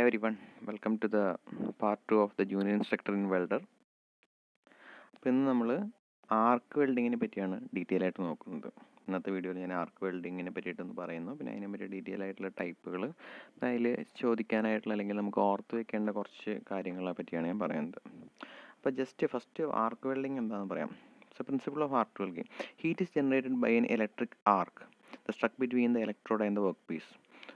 everyone, welcome to the part 2 of the junior instructor in welder. അപ്പോൾ ഇന്ന് നമ്മൾ ആർക്ക് വെൽഡിങ്ങിനെ പറ്റിയാണ് ഡീറ്റെയിൽ ആയിട്ട് നോക്കുന്നത്. ഇന്നത്തെ വീഡിയോയിൽ ഞാൻ ആർക്ക് വെൽഡിങ്ങിനെ പറ്റിയിട്ടൊന്ന് പറയുന്നു. പിന്നെ അതിനെ പറ്റി ഡീറ്റെയിൽ ആയിട്ടുള്ള ടൈപ്പുകൾ അതിൽ ചോദിക്കാനായിട്ടുള്ള അല്ലെങ്കിൽ നമുക്ക് ഓർത്ത് വെക്കേണ്ട കുറച്ച് കാര്യങ്ങളെ പറ്റിയാണ് ഞാൻ പറയുന്നത്. അപ്പോൾ ജസ്റ്റ് ഫസ്റ്റ് ആർക്ക് വെൽഡിങ് എന്താണെന്ന് പറയാം. So principle of arc welding heat is generated by an electric arc the struck between the electrode and the work piece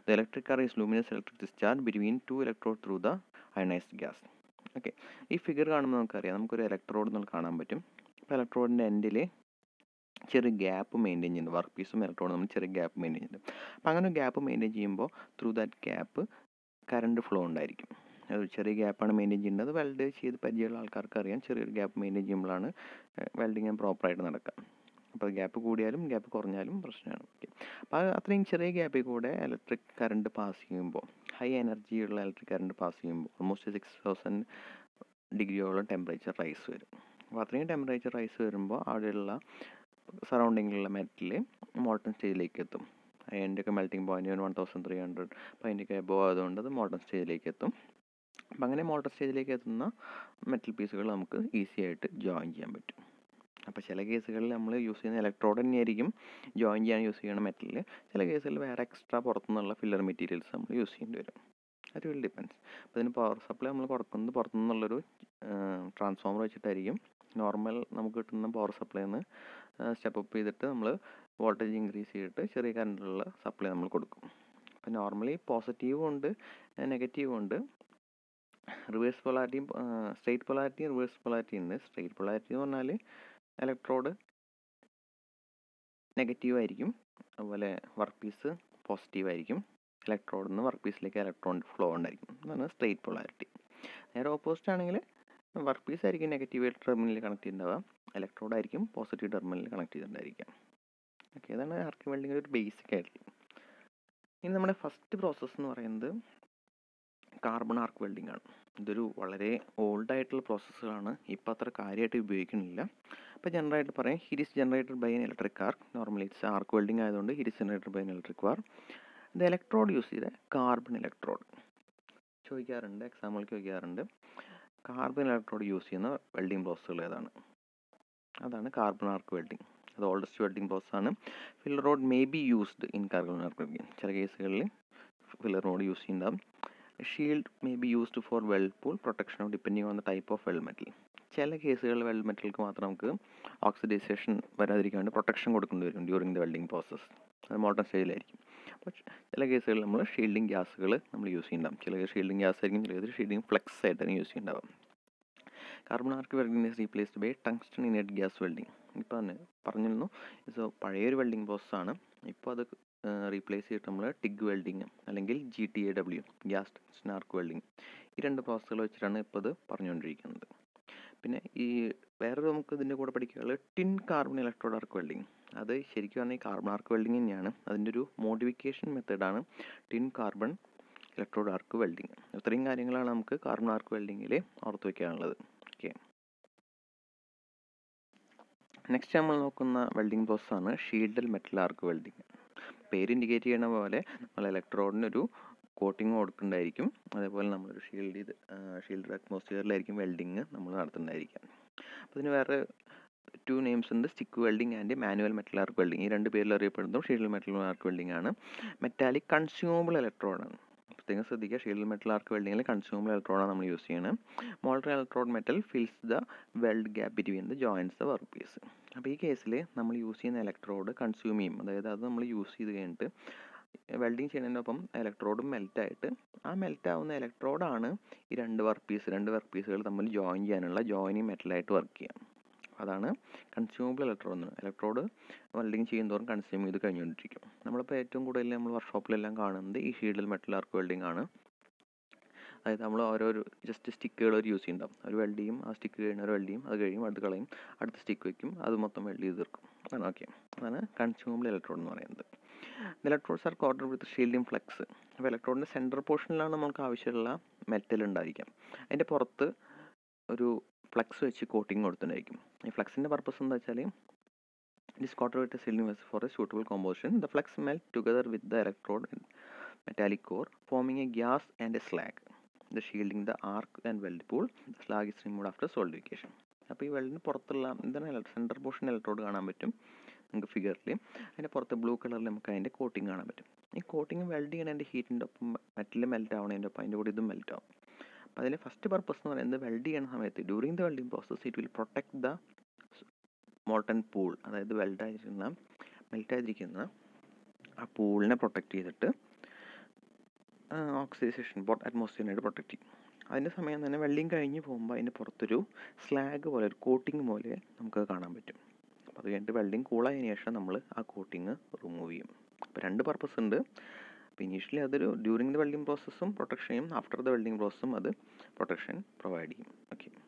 The electric arc is luminous electric discharge between two electrodes through the ionized gas. Okay ഈ figure കാണുമ്പോൾ നമുക്കറിയാം. നമുക്കൊരു electrode നമ്മൾ കാണാൻ പറ്റും. അപ്പോൾ ഇലക്ട്രോഡിന്റെ എൻഡിൽ ചെറിയ ഗ്യാപ്പ് മെയിന്റെയിൻ ചെയ്യുന്നുണ്ട് വർക്ക് പീസും ഇലക്ട്രോഡും നമ്മൾ ചെറിയ ഗ്യാപ്പ് മെയിന്റെയിൻ ചെയ്യുന്നുണ്ട് അപ്പോൾ അങ്ങനെ ഒരു ഗ്യാപ്പ് മെയിന്റെയിൻ ചെയ്യുമ്പോൾ through that gap current flow ഉണ്ടായിരിക്കും. അത് ചെറിയ ഗ്യാപ്പാണ് മെയിന്റെയിൻ ചെയ്യുന്നത്. വെൽഡ് ചെയ്ത് പരിചയമുള്ള ആൾക്കാർക്ക് അറിയാം. ചെറിയൊരു ഗ്യാപ്പ് മെയിന്റെയിൻ ചെയ്യുമ്പോഴാണ് വെൽഡിങ് പ്രോപ്പറായിട്ട് നടക്കുക. അപ്പോൾ ഗ്യാപ്പ് കൂടിയാലും ഗ്യാപ്പ് കുറഞ്ഞാലും പ്രശ്നമാണ്. ഓക്കെ അപ്പോൾ അത് അത്രയും ചെറിയ ഗ്യാപ്പിൽ കൂടെ ഇലക്ട്രിക് കറണ്ട് പാസ് ചെയ്യുമ്പോൾ ഹൈ എനർജിയുള്ള ഇലക്ട്രിക് കറണ്ട് പാസ് ചെയ്യുമ്പോൾ ഓൾമോസ്റ്റ് സിക്സ് തൗസൻഡ് ഡിഗ്രിയോളം ടെമ്പറേച്ചർ റൈസ് വരും. അപ്പോൾ അത്രയും ടെമ്പറേച്ചർ റൈസ് വരുമ്പോൾ അവിടെയുള്ള സറൗണ്ടിങ്ങിലുള്ള മെറ്റൽ മോൾട്ടൺ സ്റ്റേജിലേക്ക് എത്തും. അതിന്റെയൊക്കെ melting point one thousand three hundred അപ്പോൾ അതിന്റെയൊക്കെ എബോ ആയതുകൊണ്ട് അത് മോൾട്ടൺ സ്റ്റേജിലേക്ക് എത്തും. അപ്പം അങ്ങനെ മോട്ടർ സ്റ്റേജിലേക്ക് എത്തുന്ന മെറ്റൽ പീസുകൾ നമുക്ക് ഈസി ആയിട്ട് ജോയിൻ ചെയ്യാൻ പറ്റും. അപ്പോൾ ചില കേസുകളിൽ നമ്മൾ യൂസ് ചെയ്യുന്ന ഇലക്ട്രോഡ് തന്നെയായിരിക്കും ജോയിൻ ചെയ്യാൻ യൂസ് ചെയ്യുന്ന മെറ്റലിൽ ചില കേസുകളിൽ വേറെ എക്സ്ട്രാ പുറത്തുനിന്നുള്ള ഫില്ലർ മെറ്റീരിയൽസ് നമ്മൾ യൂസ് ചെയ്യേണ്ടി വരും. അത് വിൽ ഡിപ്പെൻസ് അപ്പോൾ ഇതിന് പവർ സപ്ലൈ നമ്മൾ കൊടുക്കുന്നത് പുറത്തുനിന്നുള്ളൊരു ട്രാൻസ്ഫോമർ വെച്ചിട്ടായിരിക്കും. നോർമൽ നമുക്ക് കിട്ടുന്ന പവർ സപ്ലൈ നിന്ന് സ്റ്റെപ്പ് അപ്പ് ചെയ്തിട്ട് നമ്മൾ വോൾട്ടേജ് ഇൻക്രീസ് ചെയ്തിട്ട് ചെറിയ കറണ്ടിലുള്ള സപ്ലൈ നമ്മൾ കൊടുക്കും. അപ്പോൾ നോർമലി പോസിറ്റീവും ഉണ്ട് നെഗറ്റീവും ഉണ്ട്. റിവേഴ്സ് പൊളാരിറ്റിയും സ്ട്രെയിറ്റ് പൊളാരിറ്റിയും റിവേഴ്സ് പൊളാരിറ്റിയും ഉണ്ട് സ്ട്രെയിറ്റ് പൊളാരിറ്റി എന്ന് പറഞ്ഞാൽ ഇലക്ട്രോഡ് നെഗറ്റീവ് ആയിരിക്കും. അതുപോലെ വർക്ക് പീസ് പോസിറ്റീവ് ആയിരിക്കും. ഇലക്ട്രോഡിൽ നിന്ന് വർക്ക് പീസിലേക്ക് ഇലക്ട്രോൺ ഫ്ലോ ഉണ്ടായിരിക്കും അതാണ് സ്ട്രെയിറ്റ് പോളാരിറ്റി നേരെ ഓപ്പോസിറ്റ് ആണെങ്കിൽ വർക്ക് പീസ് ആയിരിക്കും നെഗറ്റീവ് ടെർമിനലിൽ കണക്ട് ചെയ്യുന്നുണ്ടാവുക ഇലക്ട്രോഡ് ആയിരിക്കും പോസിറ്റീവ് ടെർമിനലിൽ കണക്ട് ചെയ്തിട്ടുണ്ടായിരിക്കാം ഓക്കെ അതാണ് ആർക്ക് വെൽഡിങ്ങിന്റെ ഒരു ബേസിക് ആയിട്ട്. ഇനി നമ്മുടെ ഫസ്റ്റ് പ്രോസസ്സ് എന്ന് പറയുന്നത് കാർബൺ ആർക്ക് വെൽഡിംഗ് ആണ്. ഇതൊരു വളരെ ഓൾഡ് ആയിട്ടുള്ള പ്രോസസ്സുകളാണ് ഇപ്പോൾ അത്ര കാര്യമായിട്ട് ഉപയോഗിക്കുന്നില്ല. അപ്പോൾ ജനറലായിട്ട് പറയാം heat is generated by an electric arc normally it's arc welding ആയതുകൊണ്ട് heat is is generated by an electric car ഇത് ഇലക്ട്രോഡ് യൂസ് ചെയ്ത കാർബൺ ഇലക്ട്രോഡ് ചോദിക്കാറുണ്ട് എക്സാമ്പിൾക്ക് ചോദിക്കാറുണ്ട്. കാർബൺ ഇലക്ട്രോഡ് യൂസ് ചെയ്യുന്ന വെൽഡിംഗ് പ്രോസസ്സുകൾ ഏതാണ്? അതാണ് കാർബൺ ആർക്ക് വെൽഡിംഗ് അത് ഓൾഡസ്റ്റ് വെൽഡിംഗ് പ്രോസസ് ആണ്. Filler rod may be used in carbon arc welding ചില കേസുകളിൽ ഫില്ലർ റോഡ് യൂസ് ചെയ്യുന്നുണ്ടാവും shield may be used for weld pool protection of depending on the type of weld metal ചില കേസുകളിൽ well മെറ്റലുകൾക്ക് മാത്രം നമുക്ക് oxidisation വരാതിരിക്കാൻ protection കൊടുക്കേണ്ടി വരും ഡ്യൂറിങ് ദ വെൽഡിങ് പ്രോസസ്സ് അത് മോട്ടർ സ്റ്റേജിലായിരിക്കും അപ്പോൾ ചില കേസുകളിൽ നമ്മൾ ഷീൽഡിങ് ഗ്യാസുകൾ നമ്മൾ യൂസ് ചെയ്യുന്നുണ്ടാവും. ചില ഷീൽഡിങ് ഗ്യാസ് ആയിരിക്കും ചില ഷീൽഡിങ് ഫ്ലെക്സ് ആയിട്ടാണ് യൂസ് ചെയ്യുന്നുണ്ടാവും carbon arc welding is replaced by tungsten inert gas welding ഇപ്പോൾ തന്നെ പറഞ്ഞിരുന്നു സോ പഴയൊരു വെൽഡിംഗ് പ്രോസസ്സാണ് ഇപ്പോൾ അത് റീപ്ലേസ് ചെയ്തിട്ട് നമ്മൾ ടിഗ് വെൽഡിങ് അല്ലെങ്കിൽ G T A W gas സ്നാർക്ക് welding ഈ രണ്ട് പ്രോസസ്സുകൾ വെച്ചിട്ടാണ് ഇപ്പോൾ ഇത് പറഞ്ഞുകൊണ്ടിരിക്കുന്നത്. പിന്നെ ഈ വേറെ നമുക്ക് ഇതിന്റെ കൂടെ പഠിക്കാനുള്ളത് twin carbon electrode arc welding അത് ശരിക്കും പറഞ്ഞാൽ കാർബൺ ആർക്ക് വെൽഡിങ് തന്നെയാണ്. അതിന്റെ ഒരു മോഡിഫിക്കേഷൻ മെത്തേഡാണ് twin carbon electrode arc welding ഇത്രയും കാര്യങ്ങളാണ് നമുക്ക് കാർബൺ ആർക്ക് വെൽഡിങ്ങിൽ ഓർത്ത് വയ്ക്കാനുള്ളത് ഓക്കെ നെക്സ്റ്റ് നമ്മൾ നോക്കുന്ന വെൽഡിങ് പ്രോസസ്സാണ് ഷീൽഡൽ മെറ്റൽ ആർക്ക് വെൽഡിങ് പേര് ഇൻഡിക്കേറ്റ് ചെയ്യുന്ന പോലെ നമ്മൾ ഇലക്ട്രോഡിനൊരു കോട്ടിങ് കൊടുക്കുന്നുണ്ടായിരിക്കും. അതേപോലെ നമ്മളൊരു ഷീൽഡ് ചെയ്ത് ഷീൽഡ് അറ്റ്മോസ്ഫിയറിലായിരിക്കും വെൽഡിങ് നമ്മൾ നടത്തുന്നുണ്ടായിരിക്കാം അപ്പോൾ ഇതിന് വേറെ ടു നെയിംസ് ഉണ്ട്. Stick welding and manual metal arc welding ഈ രണ്ട് പേരിൽ അറിയപ്പെടുന്നു ഷീൽഡ് മെറ്റൽ ആർക്ക് വെൽഡിംഗ് ആണ്. മെറ്റാലിക് കൺസ്യൂമബിൾ ഇലക്ട്രോഡ് ഇലക്ട്രോഡാണ് പ്രത്യേകം ശ്രദ്ധിക്കുക ഷീൽഡ് മെറ്റൽ ആർക്ക് വെൽഡിങ്ങിൽ കൺസ്യൂമബിൾ ഇലക്ട്രോഡാണ് നമ്മൾ യൂസ് ചെയ്യുന്നത് molten electrode metal fills the weld gap between the joins the work piece അപ്പോൾ ഈ കേസിൽ നമ്മൾ യൂസ് ചെയ്യുന്ന ഇലക്ട്രോഡ് കൺസ്യൂം ചെയ്യും. അതായത് അത് നമ്മൾ യൂസ് ചെയ്ത് കഴിഞ്ഞിട്ട് വെൽഡിങ് ചെയ്യുന്നതിനൊപ്പം ഇലക്ട്രോഡും മെൽറ്റായിട്ട് ആ മെൽറ്റാവുന്ന ഇലക്ട്രോഡാണ് ഈ രണ്ട് വർക്ക് പീസ് രണ്ട് വർക്ക് പീസുകൾ തമ്മിൽ ജോയിൻ ചെയ്യാനുള്ള ജോയിനിങ് മെറ്റലായിട്ട് വർക്ക് ചെയ്യാം. അതാണ് കൺസ്യൂമബിൾ ഇലക്ട്രോഡ് എന്ന് ഇലക്ട്രോഡ് വെൽഡിങ് ചെയ്യുന്നതോറും കൺസ്യൂം ചെയ്ത് കഴിഞ്ഞുകൊണ്ടിരിക്കും. നമ്മളിപ്പോൾ ഏറ്റവും കൂടുതൽ നമ്മൾ വർക്ക്ഷോപ്പിലെല്ലാം കാണുന്നത് ഈ ഷീൽഡിൽ മെറ്റൽ ആർക്ക് വെൽഡിംഗ് ആണ്. അതായത് നമ്മൾ ഓരോരോ ജസ്റ്റ് സ്റ്റിക്കുകൾ ഒരു യൂസ് ചെയ്യുന്നുണ്ടാവും. ഒരു വെൽഡ് ചെയ്യും ആ സ്റ്റിക്ക് ഒരു വെൽഡ് ചെയ്യും അത് കഴിയും അടുത്ത് കളയും അടുത്ത സ്റ്റിക്ക് വയ്ക്കും അത് മൊത്തം വെൽഡ് ചെയ്ത് തീർക്കും. അതാണ് ഓക്കെ അതാണ് കൺസ്യൂമബിൾ ഇലക്ട്രോഡ് എന്ന് പറയുന്നത്. Electrodes are coated with shielding flux അപ്പോൾ ഇലക്ട്രോണിന്റെ സെന്റർ പോർഷനിലാണ് നമുക്ക് ആവശ്യമുള്ള മെറ്റൽ ഉണ്ടായിരിക്കാം. അതിന്റെ പുറത്ത് ഒരു ഫ്ലക്സ് വെച്ച് കോട്ടിങ് കൊടുത്തിട്ടുണ്ടായിരിക്കും. ഈ ഫ്ലെക്സിന്റെ പർപ്പസ് എന്താ വെച്ചാൽ it coated with shielding was for a suitable composition the flux melt together with the electrode metallic core forming a gas and a slag. The shielding the arc and weld pool slag is removed after solidification അപ്പോൾ ഈ വെൽഡിന് പുറത്തുള്ള എന്താണ് centre portion electrode കാണാൻ പറ്റും നമുക്ക് ഫിഗറിൽ അതിന്റെ പുറത്ത് ബ്ലൂ കളറിൽ നമുക്ക് അതിന്റെ കോട്ടിങ് കാണാൻ പറ്റും. ഈ കോട്ടിങ് വെൽഡ് ചെയ്യണതിന്റെ ഹീറ്റിന്റെ ഒപ്പം മെറ്റൽ മെൽറ്റ് ആവണതിന്റെ ഒപ്പം അതിന്റെ കൂടെ ഇതും മെൽറ്റ് ആവും. അപ്പോൾ അതിന്റെ ഫസ്റ്റ് പർപ്പസ് എന്ന് പറയുന്നത് വെൽഡ് ചെയ്യണ സമയത്ത് during the welding process it will protect the molten pool അതായത് വെൽഡ് ആയിരിക്കുന്ന മെൽറ്റ് ആയിരിക്കുന്ന ആ പൂളിനെ പ്രൊട്ടക്റ്റ് ചെയ്തിട്ട് ഓക്സിഡൈസേഷൻ അറ്റ്മോസ്ഫിയറിനായിട്ട് പ്രൊട്ടക്റ്റ് ചെയ്യും. അതിന്റെ സമയം തന്നെ വെള്ളിയും കഴിഞ്ഞ് പോകുമ്പോൾ അതിന്റെ പുറത്തൊരു സ്ലാഗ് പോലെ ഒരു കോട്ടിങ് പോലെ നമുക്ക് കാണാൻ പറ്റും. അപ്പോൾ അത് കഴിഞ്ഞിട്ട് വെള്ളിയും കൂളായതിനു ശേഷം നമ്മൾ ആ കോട്ടിങ് റിമൂവ് ചെയ്യും. അപ്പോൾ രണ്ട് പർപ്പസ് ഉണ്ട്. അപ്പോൾ ഇനീഷ്യലി അതൊരു ഡ്യൂറിങ് ദ വെൽഡിങ് പ്രോസസ്സും പ്രൊട്ടക്ഷൻ ചെയ്യും. ആഫ്റ്റർ ദ വെൽഡിങ് പ്രോസസ്സും അത് പ്രൊട്ടക്ഷൻ പ്രൊവൈഡ് ചെയ്യും. Okay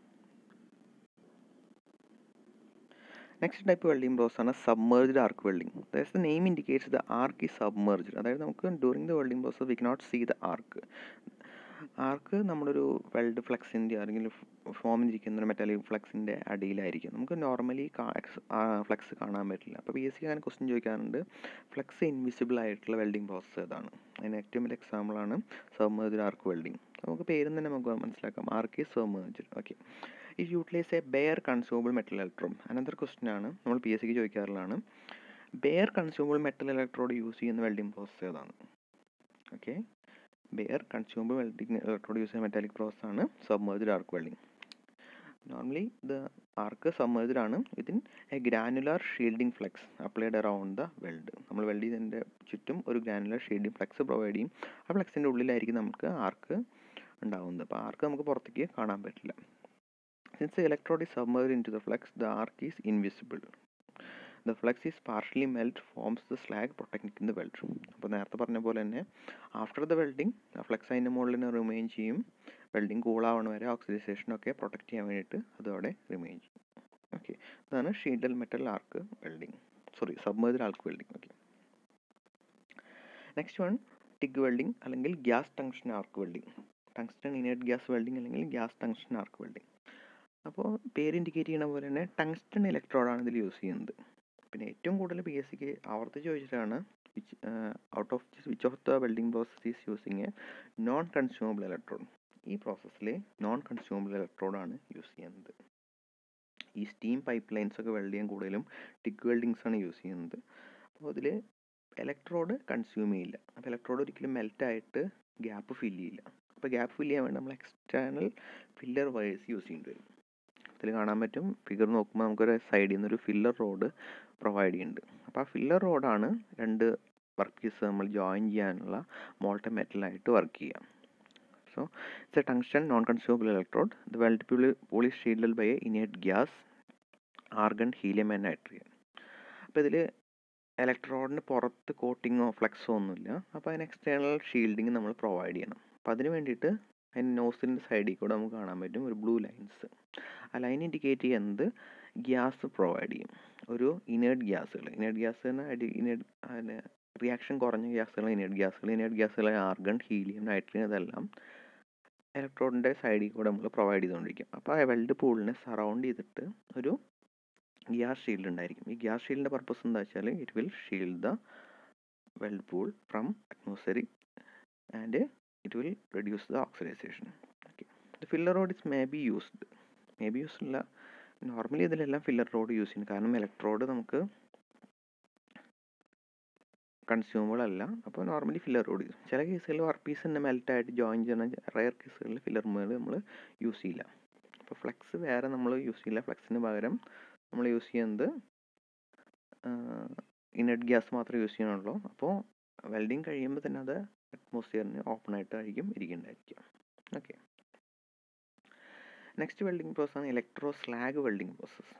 next type welding process ആണ് submerged arc welding that's the name indicates the arc ഈ സബ്മേർജ്ഡ് അതായത് നമുക്ക് during the welding process we cannot see the arc arc നമ്മളൊരു weld ഫ്ലെക്സിന്റെ അല്ലെങ്കിൽ form ചെയ്തിരിക്കുന്ന ഒരു മെറ്റാലിക് ഫ്ലെക്സിന്റെ അടിയിലായിരിക്കും. നമുക്ക് നോർമലി ഫ്ലെക്സ് കാണാൻ പറ്റില്ല. അപ്പോൾ പി എസ് സി അങ്ങനെ ക്വസ്റ്റ്യൻ ചോദിക്കാറുണ്ട്. ഫ്ലെക്സ് ഇൻവിസിബിൾ ആയിട്ടുള്ള വെൽഡിംഗ് പ്രോസസ്സ് ഏതാണ്? അതിന് ഏറ്റവും വലിയ എക്സാമ്പിളാണ് സബ്മേർജ്ഡ് ആർക്ക് വെൽഡിംഗ് നമുക്ക് പേരും തന്നെ നമുക്ക് മനസ്സിലാക്കാം. ആർക്ക് സബ്മേർജ് ഓക്കെ ഈ utilize a bare consumable metal electrode another question ആണ് നമ്മൾ പി എസ് സിക്ക് ചോദിക്കാറുള്ളതാണ്. Bare consumable metal electrode use ചെയ്യുന്ന വെൽഡിംഗ് പ്രോസസ്സ് ഏതാണ്? Okay bare consumable welding electrode use ചെയ്യുന്ന മെറ്റാലിക് പ്രോസസ് ആണ് submerged arc welding normally the arc submerged ആണ് within a granular shielding flux applied around the weld നമ്മൾ weld ചെയ്തതിന്റെ ചുറ്റും ഒരു granular shielding flex provide ചെയ്യും. ആ ഫ്ലെക്സിന്റെ ഉള്ളിലായിരിക്കും നമുക്ക് ആർക്ക് ഉണ്ടാകുന്നത് അപ്പോൾ ആർക്ക് നമുക്ക് പുറത്തേക്ക് കാണാൻ പറ്റില്ല. Since electrode is submerged into the flux the arc is invisible. The flux is partially melt forms the slag protecting the weld അപ്പോൾ നേരത്തെ പറഞ്ഞ പോലെ തന്നെ ആഫ്റ്റർ ദ വെൽഡിങ് ഫ്ലക്സ് അതിന്റെ മുകളിൽ തന്നെ റിമെയിൻ ചെയ്യും. വെൽഡിങ് കൂളാവണ വരെ ഓക്സിഡൈസേഷനൊക്കെ പ്രൊട്ടക്റ്റ് ചെയ്യാൻ വേണ്ടിയിട്ട് അതോടെ റിമെയിൻ ചെയ്യും. ഓക്കെ അതാണ് shielded metal arc welding sorry submerged arc welding okay next one TIG welding അല്ലെങ്കിൽ gas tungsten arc welding tungsten inert gas welding അല്ലെങ്കിൽ ഗ്യാസ് ടങ്ഷൻ ആർക്ക് വെൽഡിങ് അപ്പോൾ പേര് ഇൻഡിക്കേറ്റ് ചെയ്യണ പോലെ തന്നെ ടങ്സ്റ്റൺ ഇലക്ട്രോഡാണ് ഇതിൽ യൂസ് ചെയ്യുന്നത്. പിന്നെ ഏറ്റവും കൂടുതൽ പി എസ് സിക്ക് ആവർത്തിച്ച് ചോദിച്ചിട്ടാണ് which out of switch off the welding process is using a non consumable electron ഈ പ്രോസസ്സിൽ നോൺ കൺസ്യൂമബിൾ ഇലക്ട്രോഡാണ് യൂസ് ചെയ്യുന്നത്. ഈ സ്റ്റീം പൈപ്പ് ലൈൻസ് ഒക്കെ വെൽഡ് ചെയ്യാൻ കൂടുതലും ടിക്ക് വെൽഡിങ്സ് ആണ് യൂസ് ചെയ്യുന്നത്. അപ്പോൾ അതിൽ ഇലക്ട്രോഡ് കൺസ്യൂം ചെയ്യില്ല. അപ്പോൾ ഇലക്ട്രോഡ് ഒരിക്കലും മെൽറ്റായിട്ട് ഗ്യാപ്പ് ഫില്ല് ചെയ്യില്ല. അപ്പോൾ ഗ്യാപ്പ് ഫില്ല് ചെയ്യാൻ വേണ്ടി നമ്മൾ എക്സ്റ്റേണൽ ഫില്ലർ വയേഴ്സ് യൂസ് ചെയ്യേണ്ടി വരും. ഇതിൽ കാണാൻ പറ്റും. ഫിഗർ നോക്കുമ്പോൾ നമുക്കൊരു സൈഡിൽ നിന്ന് ഒരു ഫില്ലർ റോഡ് പ്രൊവൈഡ് ചെയ്യുന്നുണ്ട് അപ്പോൾ ആ ഫില്ലർ റോഡാണ് രണ്ട് വർക്ക് പീസ് നമ്മൾ ജോയിൻ ചെയ്യാനുള്ള മോൾട്ട മെറ്റലായിട്ട് വർക്ക് ചെയ്യുക so it's a tungsten non consumable electrode the weld pool pool is shielded by a inert gas argon helium and nitrogen അപ്പോൾ ഇതിൽ ഇലക്ട്രോഡിന് പുറത്ത് കോട്ടിങ്ങോ ഫ്ലെക്സോ ഒന്നുമില്ല. അപ്പോൾ അതിന് എക്സ്റ്റേണൽ ഷീൽഡിങ് നമ്മൾ പ്രൊവൈഡ് ചെയ്യണം. അപ്പോൾ അതിന് വേണ്ടിയിട്ട് അതിന് നോസിന്റെ സൈഡിൽ കൂടെ നമുക്ക് കാണാൻ പറ്റും ഒരു ബ്ലൂ ലൈൻസ് ആ ലൈൻ ഇൻഡിക്കേറ്റ് ചെയ്യുന്നത് ഗ്യാസ് പ്രൊവൈഡ് ചെയ്യും. ഒരു ഇനേർട്ട് ഗ്യാസുകൾ. ഇനേർട്ട് ഗ്യാസ് അടി ഇനേർട്ട് അതിന് റിയാക്ഷൻ കുറഞ്ഞ ഗ്യാസുകൾ ഇനേർട്ട് ഗ്യാസുകൾ. ഇനേർട്ട് ഗ്യാസുകൾ ആർഗൺ ഹീലിയം നൈട്രജൻ ഇതെല്ലാം ഇലക്ട്രോണിന്റെ സൈഡിൽ കൂടെ നമ്മൾ പ്രൊവൈഡ് ചെയ്തുകൊണ്ടിരിക്കും. അപ്പോൾ ആ വെൽഡ് പൂളിനെ സറൗണ്ട് ചെയ്തിട്ട് ഒരു ഗ്യാസ് ഷീൽഡ് ഉണ്ടായിരിക്കും. ഈ ഗ്യാസ് ഷീൽഡിന്റെ പർപ്പസ് എന്താ വെച്ചാൽ it will shield the weld pool from atmospheric and it will reduce the oxidization. Okay. The filler rod is may be used. May be used അല്ല normally ഇതിലെല്ലാം filler rod use ചെയ്യും കാരണം electrode നമുക്ക് consumable അല്ല അപ്പോൾ normally filler rod use ചില കേസുകളിൽ work piece തന്നെ മെൽറ്റായിട്ട് ജോയിൻ ചെയ്യുന്ന റയർ കേസുകളിൽ ഫില്ലർ മേഡ് നമ്മൾ യൂസ് ചെയ്യില്ല. അപ്പോൾ ഫ്ലെക്സ് വേറെ നമ്മൾ യൂസ് ചെയ്യില്ല. ഫ്ലെക്സിന് പകരം നമ്മൾ യൂസ് ചെയ്യുന്നത് ഇനഡ് ഗ്യാസ് മാത്രമേ യൂസ് ചെയ്യണുള്ളൂ അപ്പോൾ വെൽഡിങ് കഴിയുമ്പോൾ തന്നെ അത് അറ്റ്മോസ്ഫിയറിന് ഓപ്പൺ ആയിട്ടായിരിക്കും ഇരിക്കേണ്ടായിരിക്കുക ഓക്കെ നെക്സ്റ്റ് വെൽഡിംഗ് പ്രോസസ് ആണ് electro slag welding process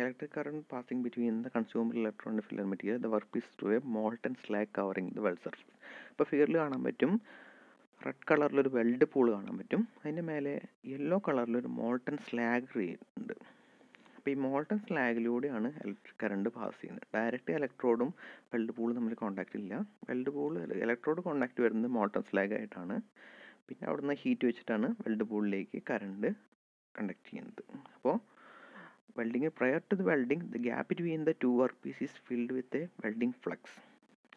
electric current passing between the consumer electron filler material the work piece to a molten slag covering the weld surface ഇപ്പോൾ ഫിഗറിൽ കാണാൻ പറ്റും. റെഡ് കളറിലൊരു വെൽഡ് പൂൾ കാണാൻ പറ്റും. അതിന്റെ മേലെ yellow കളറിലൊരു molten slag ഉണ്ട്. അപ്പോൾ ഈ മോൾട്ടൺ സ്ലാഗിലൂടെയാണ് ഇലക്ട്രിക് കറണ്ട് പാസ് ചെയ്യുന്നത്. ഡയറക്റ്റ് ഇലക്ട്രോഡും വെൽഡ് പൂളും തമ്മിൽ കോൺടാക്റ്റ് ഇല്ല. വെൽഡ് പൂൾ ഇലക്ട്രോഡ് കോൺടാക്റ്റ് വരുന്നത് മോൾട്ടൺ സ്ലാഗ് ആയിട്ടാണ് പിന്നെ അവിടുന്ന് ഹീറ്റ് വെച്ചിട്ടാണ് വെൽഡ് പൂളിലേക്ക് കറണ്ട് കണ്ടക്ട് ചെയ്യുന്നത്. അപ്പോൾ welding prior to the welding the gap between the two work piece filled a welding flux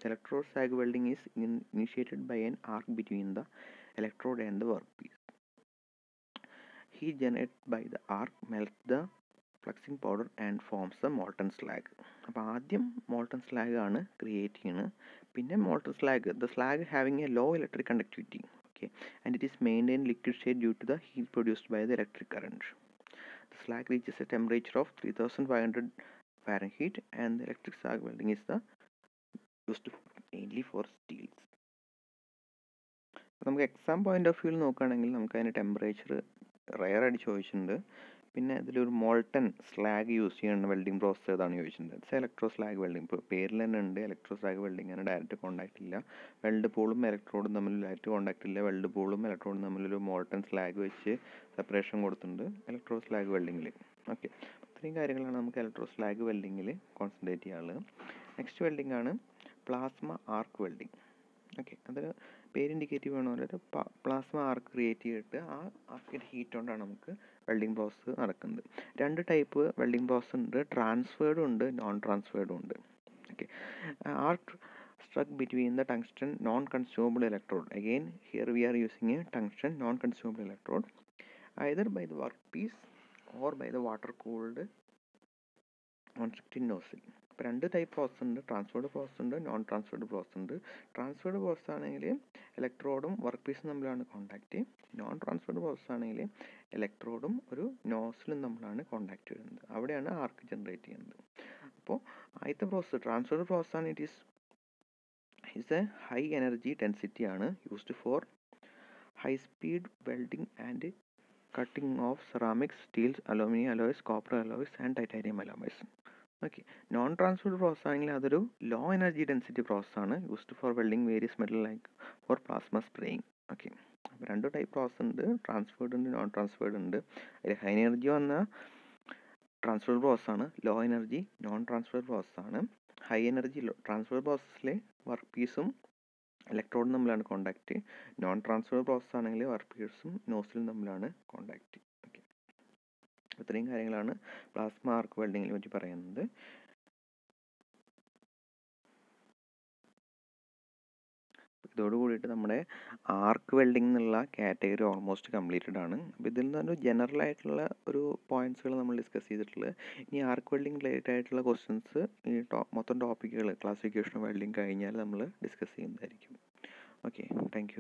electrode slag welding is initiated by an arc between the electrode and the work piece heat generate by the arc melt the fluxing powder and forms the molten slag അപ്പോൾ ആദ്യം molten slag ആണ് create ചെയ്യുന്നത് പിന്നെ molten slag the slag having a low electric conductivity okay and it is maintain liquid shade due to the heat produced by the electric current The slag reaches a temperature of 3500 Fahrenheit and the electric slag welding is the used mainly for steels. നമുക്ക് exam point of വ്യൂവിൽ നോക്കുകയാണെങ്കിൽ നമുക്ക് അതിന്റെ temperature rare ആയിട്ട് ചോദിച്ചിട്ടുണ്ട്. പിന്നെ ഇതിലൊരു molten slag use ചെയ്യുന്ന വെൽഡിംഗ് പ്രോസസ്സ് ഏതാണ് ചോദിച്ചിട്ടുണ്ട്? ഇറ്റ്സ് ഇലക്ട്രോ സ്ലാഗ് വെൽഡിംഗ് ഇപ്പോൾ പേരിൽ തന്നെ ഉണ്ട് ഇലക്ട്രോ സ്ലാഗ് വെൽഡിംഗ് അങ്ങനെ ഡയറക്റ്റ് കോൺടാക്ട് ഇല്ല. വെൽഡ് പോളും ഇലക്ട്രോഡും തമ്മിൽ ഡയറക്റ്റ് കോൺടാക്ട് ഇല്ല. വെൽഡ് പോളും ഇലക്ട്രോഡും തമ്മിലൊരു മോൾട്ടൺ സ്ലാഗ് വെച്ച് സെപ്പറേഷൻ കൊടുത്തിട്ടുണ്ട് ഇലക്ട്രോ സ്ലാഗ് വെൽഡിങ്ങിൽ ഓക്കെ ഇത്രയും കാര്യങ്ങളാണ് നമുക്ക് ഇലക്ട്രോ സ്ലാഗ് വെൽഡിങ്ങിൽ കോൺസെൻട്രേറ്റ് ചെയ്യാനുള്ളത്. നെക്സ്റ്റ് വെൽഡിംഗ് ആണ് പ്ലാസ്മ ആർക്ക് വെൽഡിംഗ് ഓക്കെ അത് പേര് ഇൻഡിക്കേറ്റീവ് വേണ പറഞ്ഞാൽ പ്ലാസ്മ ആർക്ക് ക്രിയേറ്റ് ചെയ്തിട്ട് ആ ആർക്കിന്റെ ഹീറ്റ് കൊണ്ടാണ് നമുക്ക് വെൽഡിംഗ് ബ്ലോസ് നടക്കുന്നത് രണ്ട് ടൈപ്പ് വെൽഡിംഗ് ബ്ലോസ് ഉണ്ട്. ട്രാൻസ്ഫേർഡും ഉണ്ട് നോൺ ട്രാൻസ്ഫേർഡും ഉണ്ട്. Okay. Arc struck between the tungsten non consumable electrode again here we are using tungsten non consumable electrode either by the work piece or by the water cooled കോൺസെപ്റ്റിൻ nozzle ഇപ്പോൾ രണ്ട് type process ഉണ്ട്. Transferred process ഉണ്ട് non transferred process ഉണ്ട്. Transferred process ആണെങ്കിൽ ഇലക്ട്രോഡും work പീസും തമ്മിലാണ് contact non transferred process ആണെങ്കിൽ ഇലക്ട്രോഡും ഒരു നോസിലും തമ്മിലാണ് കോണ്ടാക്റ്റ് വരുന്നത്. അവിടെയാണ് ആർക്ക് ജനറേറ്റ് ചെയ്യുന്നത്. അപ്പോൾ ആദ്യത്തെ പ്രോസസ്സ് ട്രാൻസ്ഫേർഡ് പ്രോസസ് ആണ്. It is it's a high energy density ആണ് used for high speed welding and cutting of ceramics steels aluminium alloys copper alloys and titanium alloys. Okay non transferred process ആണെങ്കിൽ അതൊരു low energy density process ആണ് used for welding various metal like for plasma spraying okay അപ്പോൾ രണ്ട് type process ഉണ്ട് transferred ഉണ്ട് non transferred ഉണ്ട്. അതിൽ high energy വന്ന ട്രാൻസ്ഫേർഡ് പ്രോസസ് ആണ് low energy non transferred process ആണ് ഹൈ എനർജി ട്രാൻസ്ഫർ പ്രോസസ്സിലെ വർക്ക് പീസും ഇലക്ട്രോഡും തമ്മിലാണ് കോണ്ടാക്റ്റ് നോൺ ട്രാൻസ്ഫർ പ്രോസസ് ആണെങ്കിൽ വർക്ക് പീസും നോസിലും തമ്മിലാണ് കോണ്ടാക്റ്റ് ഇത്രയും കാര്യങ്ങളാണ് പ്ലാസ്മ ആർക്ക് വെൽഡിങ്ങിനെ പറ്റി പറയുന്നത്. ഇതോടുകൂടിയിട്ട് നമ്മുടെ ആർക്ക് വെൽഡിംഗ് എന്നുള്ള കാറ്റഗറി ഓൾമോസ്റ്റ് കംപ്ലീറ്റഡ് ആണ്. അപ്പോൾ ഇതിൽ നിന്ന് ജനറൽ ആയിട്ടുള്ള ഒരു പോയിന്റ്സുകൾ നമ്മൾ ഡിസ്കസ് ചെയ്തിട്ടുള്ളത്. ഇനി ആർക്ക് വെൽഡിംഗ് റിലേറ്റഡ് ആയിട്ടുള്ള ക്വസ്റ്റ്യൻസ് ഈ മൊത്തം ടോപ്പിക്കുകൾ ക്ലാസിഫിക്കേഷൻ വെൽഡിംഗ് കഴിഞ്ഞാൽ നമ്മൾ ഡിസ്കസ് ചെയ്യുന്നതായിരിക്കും. Okay thank